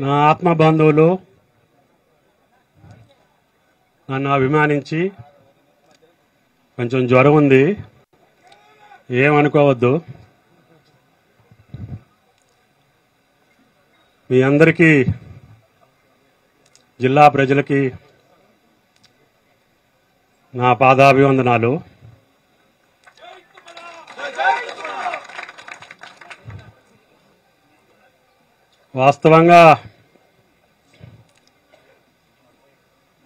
నా ఆత్మ బంధువులు నన్ను అభిమానించి కొంచెం జ్వరం ఉంది. ఏమనుకోవద్దు. మీ అందరికీ జిల్లా ప్రజలకి నా పాదాభివందనాలు. వాస్తవంగా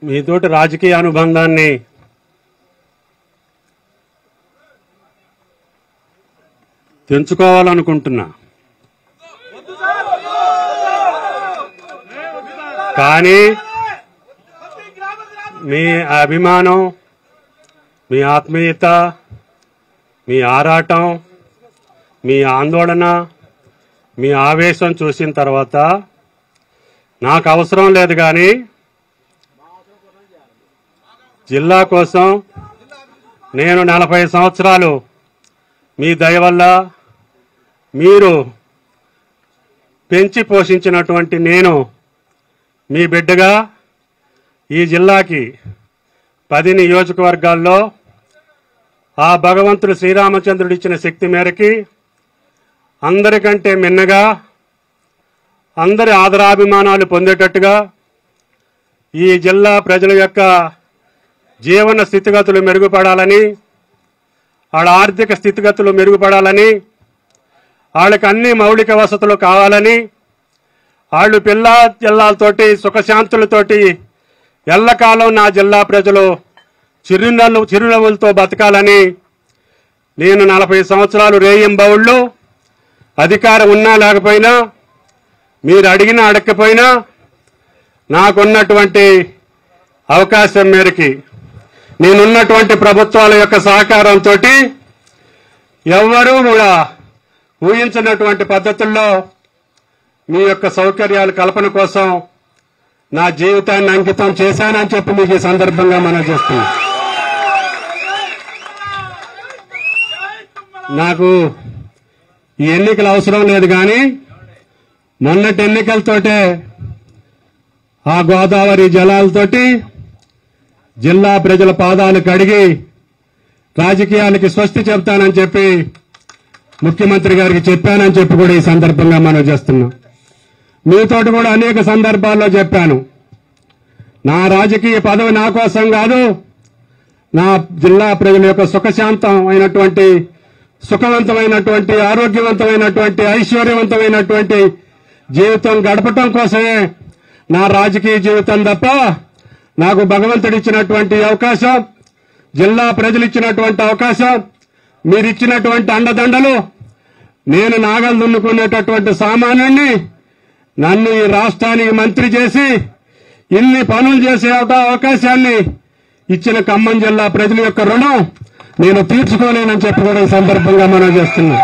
మీతోటి రాజకీయ అనుబంధాన్ని తెంచుకోవాలనుకుంటున్నా. కానీ మీ అభిమానం మీ ఆత్మీయత మీ ఆరాటం మీ ఆందోళన మీ ఆవేశం చూసిన తర్వాత నాకు అవసరం లేదు కానీ జిల్లా కోసం నేను నలభై సంవత్సరాలు మీ దయ వల్ల మీరు పెంచి పోషించినటువంటి నేను మీ బిడ్డగా ఈ జిల్లాకి పది నియోజకవర్గాల్లో ఆ భగవంతుడు శ్రీరామచంద్రుడు ఇచ్చిన శక్తి మేరకి అందరికంటే మిన్నగా అందరి ఆదరాభిమానాలు పొందేటట్టుగా ఈ జిల్లా ప్రజల యొక్క జీవన స్థితిగతులు మెరుగుపడాలని వాళ్ళ ఆర్థిక స్థితిగతులు మెరుగుపడాలని వాళ్ళకి అన్ని మౌలిక వసతులు కావాలని వాళ్ళు పిల్ల జిల్లాలతోటి సుఖశాంతులతోటి ఎల్లకాలం నా జిల్లా ప్రజలు చిరునవ్వు చిరునవ్వులతో బతకాలని నేను నలభై సంవత్సరాలు రేయింబవుళ్ళు అధికారం ఉన్నా లేకపోయినా మీరు అడిగినా అడగకపోయినా నాకున్నటువంటి అవకాశం మేరకి నేనున్నటువంటి ప్రభుత్వాల యొక్క సహకారంతో ఎవ్వరూ కూడా ఊహించినటువంటి పద్ధతుల్లో మీ యొక్క సౌకర్యాల కల్పన కోసం నా జీవితాన్ని అంకితం చేశానని చెప్పి మీకు ఈ సందర్భంగా మనం చేస్తున్నాం. నాకు ఈ ఎన్నికలు అవసరం లేదు కానీ మొన్నటి ఎన్నికలతోటే ఆ గోదావరి జలాలతోటి జిల్లా ప్రజల పాదాలు కడిగి రాజకీయానికి స్వస్తి చెప్తానని చెప్పి ముఖ్యమంత్రి గారికి చెప్పానని చెప్పి కూడా ఈ సందర్భంగా మనం చేస్తున్నాం. మీతోటి కూడా అనేక సందర్భాల్లో చెప్పాను. నా రాజకీయ పదవి నా కోసం కాదు నా జిల్లా ప్రజల యొక్క సుఖశాంతం అయినటువంటి సుఖవంతమైనటువంటి ఆరోగ్యవంతమైనటువంటి ఐశ్వర్యవంతమైనటువంటి జీవితం గడపటం కోసమే నా రాజకీయ జీవితం తప్ప నాకు భగవంతుడు ఇచ్చినటువంటి అవకాశం జిల్లా ప్రజలు ఇచ్చినటువంటి అవకాశం మీరిచ్చినటువంటి అండదండలు నేను నాగలు దున్నుకునేటటువంటి సామాన్యుణ్ణి నన్ను ఈ రాష్ట్రానికి మంత్రి చేసి ఇన్ని పనులు చేసే అవకాశాన్ని ఇచ్చిన ఖమ్మం జిల్లా ప్రజల యొక్క రుణం నేను తీర్చుకోలేనని చెప్పి కూడా ఈ సందర్భంగా మనం చేస్తున్నా.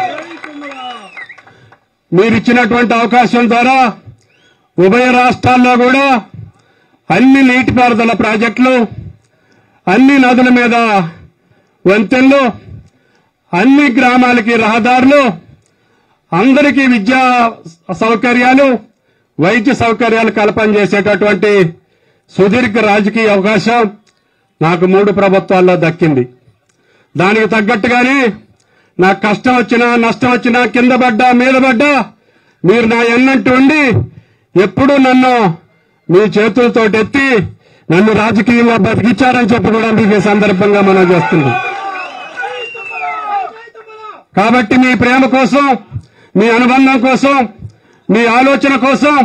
మీరు ఇచ్చినటువంటి అవకాశం ద్వారా ఉభయ రాష్ట్రాల్లో కూడా అన్ని నీటిపారుదల ప్రాజెక్టులు అన్ని నదుల మీద వంతెనలు అన్ని గ్రామాలకి రహదారులు అందరికీ విద్యా సౌకర్యాలు వైద్య సౌకర్యాలు కల్పన చేసేటటువంటి సుదీర్ఘ రాజకీయ అవకాశం నాకు మూడు ప్రభుత్వాల్లో దక్కింది. దానికి తగ్గట్టుగానే నాకు కష్టం వచ్చినా నష్టం వచ్చినా కింద పడ్డా మీద పడ్డా మీరు నా ఎన్నంటూ ఉండి ఎప్పుడూ నన్ను మీ చేతులతో ఎత్తి నన్ను రాజకీయంగా బతికిచ్చారని చెప్పి కూడా మీకు సందర్భంగా మనం చేస్తున్నాం. కాబట్టి మీ ప్రేమ కోసం మీ అనుబంధం కోసం మీ ఆలోచన కోసం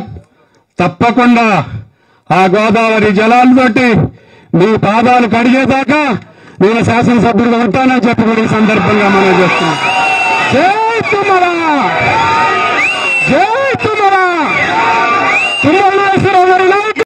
తప్పకుండా ఆ గోదావరి జలాలతోటి మీ పాదాలు కడిగేదాకా నేను శాసనసభ్యుడిగా ఉంటానని చెప్పి కూడా ఈ సందర్భంగా మనం చేస్తున్నాం.